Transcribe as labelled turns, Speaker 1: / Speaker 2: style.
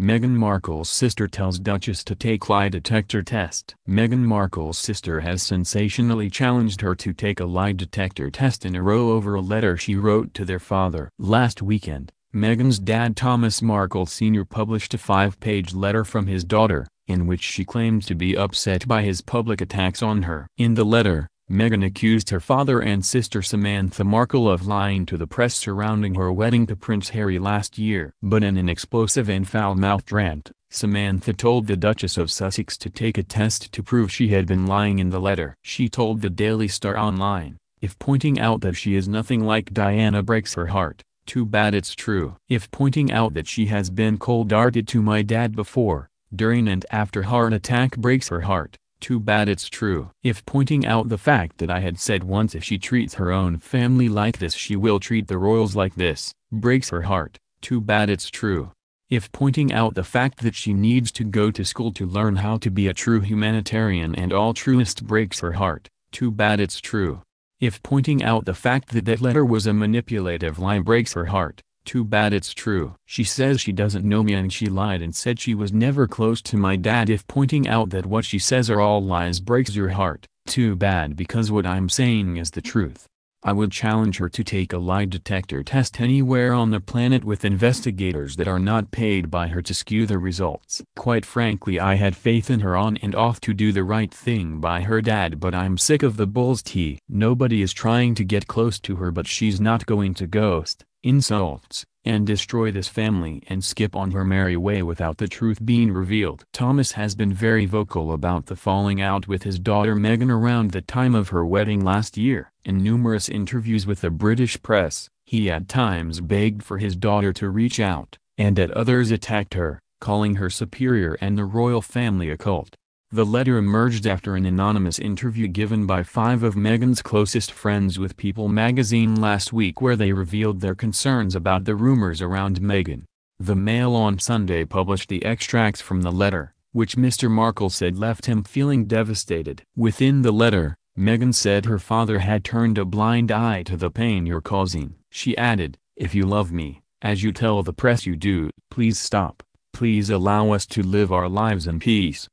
Speaker 1: Meghan Markle's sister tells Duchess to take lie detector test. Meghan Markle's sister has sensationally challenged her to take a lie detector test in a row over a letter she wrote to their father. Last weekend, Meghan's dad Thomas Markle Sr. published a five-page letter from his daughter, in which she claimed to be upset by his public attacks on her. In the letter, Meghan accused her father and sister Samantha Markle of lying to the press surrounding her wedding to Prince Harry last year. But in an explosive and foul-mouthed rant, Samantha told the Duchess of Sussex to take a test to prove she had been lying in the letter. She told the Daily Star Online, if pointing out that she is nothing like Diana breaks her heart, too bad it's true. If pointing out that she has been cold-hearted to my dad before, during and after heart attack breaks her heart, too bad it's true. If pointing out the fact that I had said once if she treats her own family like this she will treat the royals like this, breaks her heart, too bad it's true. If pointing out the fact that she needs to go to school to learn how to be a true humanitarian and altruist breaks her heart, too bad it's true. If pointing out the fact that that letter was a manipulative lie breaks her heart, too bad it's true. She says she doesn't know me and she lied and said she was never close to my dad if pointing out that what she says are all lies breaks your heart. Too bad because what I'm saying is the truth. I would challenge her to take a lie detector test anywhere on the planet with investigators that are not paid by her to skew the results. Quite frankly I had faith in her on and off to do the right thing by her dad but I'm sick of the bull's tea. Nobody is trying to get close to her but she's not going to ghost insults, and destroy this family and skip on her merry way without the truth being revealed. Thomas has been very vocal about the falling out with his daughter Meghan around the time of her wedding last year. In numerous interviews with the British press, he at times begged for his daughter to reach out, and at others attacked her, calling her superior and the royal family a cult. The letter emerged after an anonymous interview given by five of Meghan's closest friends with People magazine last week where they revealed their concerns about the rumors around Meghan. The Mail on Sunday published the extracts from the letter, which Mr. Markle said left him feeling devastated. Within the letter, Meghan said her father had turned a blind eye to the pain you're causing. She added, if you love me, as you tell the press you do, please stop. Please allow us to live our lives in peace.